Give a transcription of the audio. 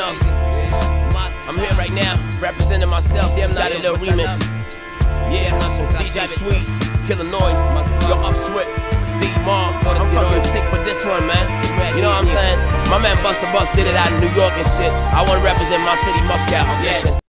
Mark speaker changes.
Speaker 1: I'm here right now, representing myself. Damn, not a little remix. Yeah, DJ Sweet, Killer Noise, yo, Up Swift, D Mar. I'm fucking sick for this one, man. You know what I'm saying? My man Busta Bus did it out in New York and shit. I wanna represent my city, Moscow. Listen.